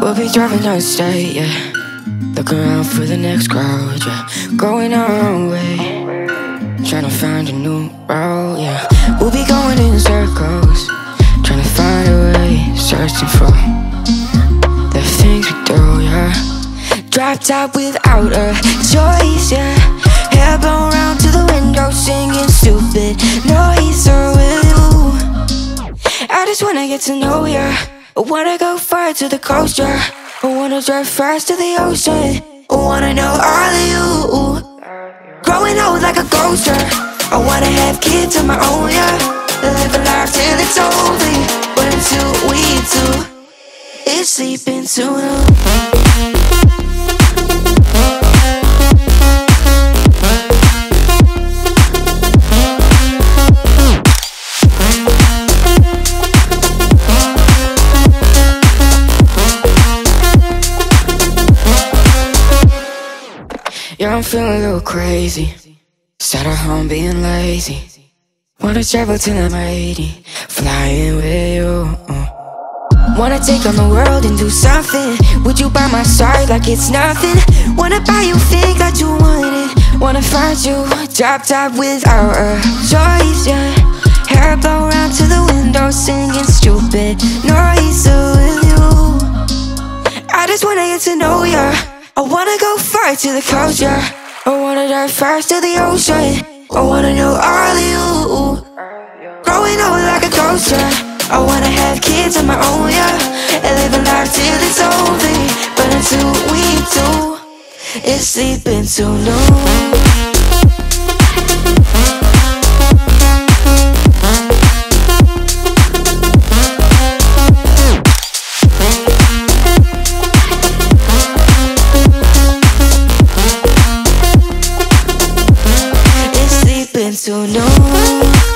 We'll be driving down the state, yeah. Look around for the next crowd, yeah. Going our own way. Trying to find a new route, yeah. We'll be going in circles. Trying to find a way. Searching for the things we do, yeah. Drop top without a choice, yeah. Hair blown round to the window, singing stupid noise. Or oh, will you? I just wanna get to know ya. I wanna go far to the coast, yeah. I wanna drive fast to the ocean. I wanna know all of you. Growing old like a ghost, yeah. I wanna have kids of my own, yeah. Live a life till it's over. But until we do, it's sleeping soon. Yeah, feeling a little crazy. Sat at home being lazy. Wanna travel till I'm 80, flying with you. Wanna take on the world and do something. Would you by my side like it's nothing? Wanna buy you things that you wanted. Wanna find you drop top without a choice, yeah. Hair blow round to the window, singing stupid noise with you. I just wanna get to know ya. I wanna go far to the yeah. I wanna dive fast to the ocean. I wanna know all of you. Growing old like a ghost, yeah. I wanna have kids of my own, yeah. And live a life till it's over. But until we do, it's sleeping too noon. Sleeping till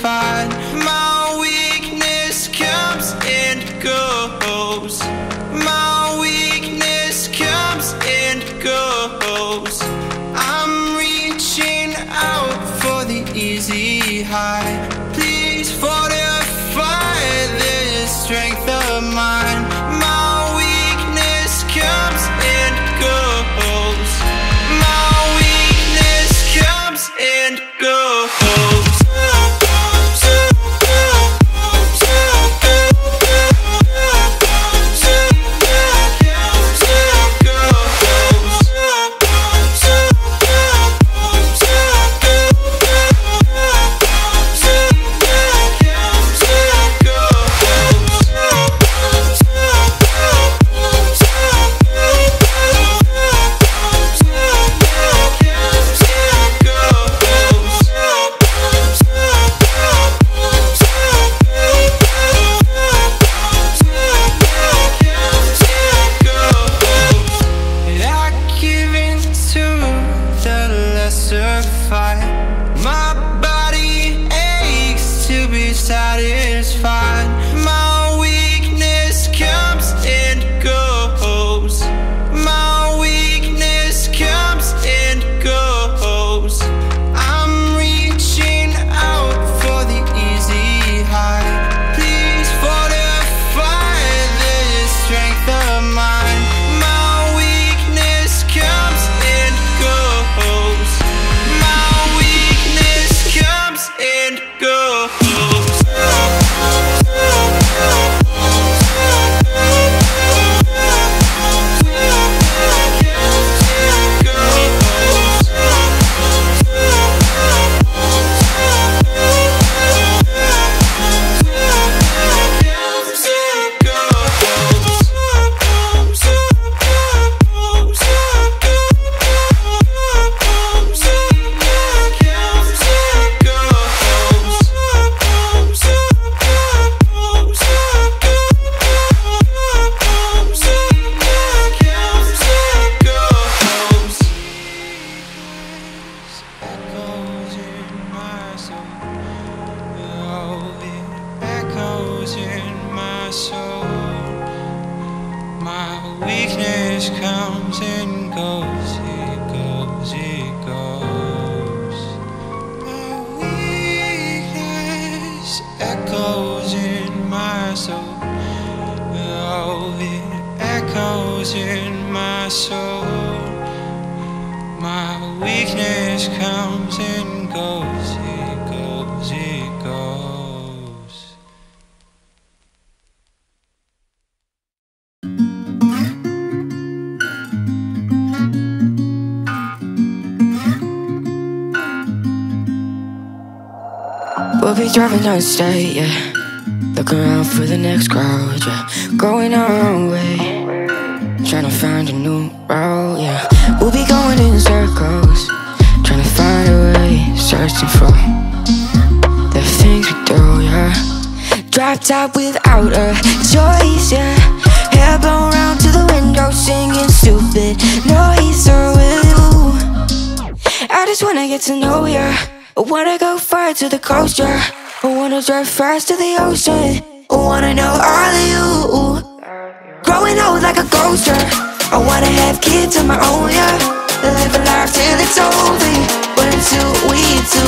satisfied. My weakness comes and goes. My weakness comes and goes. I'm reaching out for the easy high. Satisfied. My soul. Oh, it echoes in my soul. My weakness comes and goes. It goes, it goes. We'll be driving down the state, yeah. Looking around for the next crowd, yeah. Going our own way. Trying to find a new route, yeah. We'll be going in circles. Trying to find a way. Searching for the things we do, yeah. Drop top without a choice, yeah. Hair blown round to the window, singing stupid noise. Will you? I just wanna get to know ya. I wanna go far to the coast, yeah. I wanna drive fast to the ocean. I wanna know all of you. Growing old like a ghost. I wanna have kids of my own, yeah. Live a life till it's over. But until we do,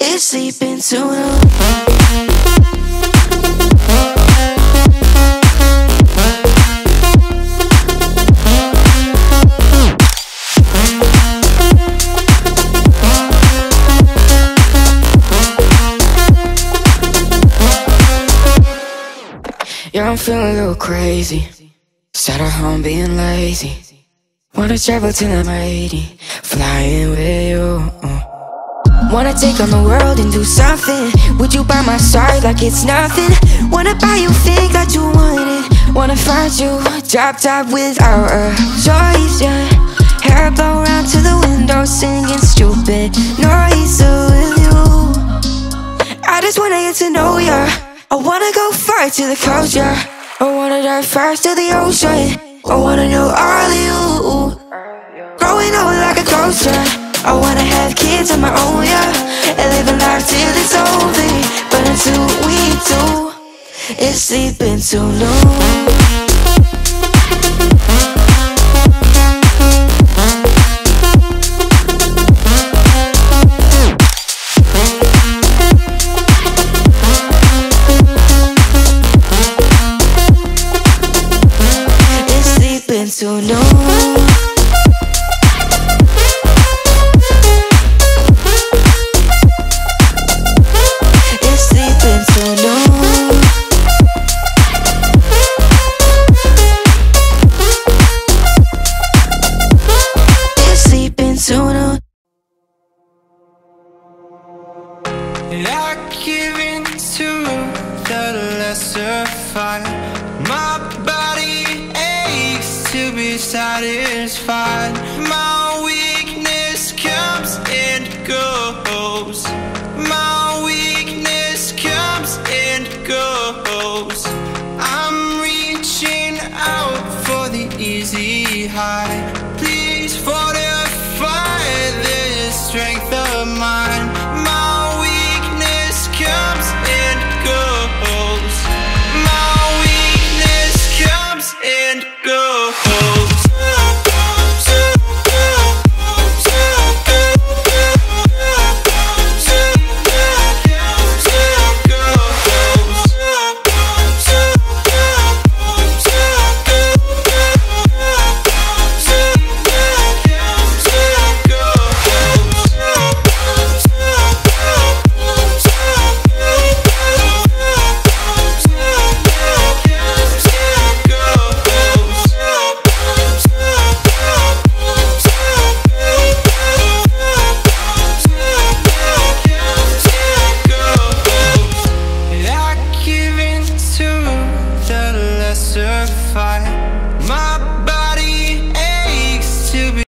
it's sleeping soon. Yeah, feeling a little crazy. Sat at home being lazy. Wanna travel till I'm 80, flying with you. Wanna take on the world and do something. Would you by my side like it's nothing? Wanna buy you things that you wanted. Wanna find you drop top without a choice, yeah. Hair blow round to the window, singing stupid noise. Will you? I just wanna get to know ya. I wanna go far to the yeah. I wanna dive fast to the ocean. I wanna know all of you. Growing old like a yeah. I wanna have kids of my own, yeah. And live a life till it's over. But until we do, it's sleeping too long. Satisfied. My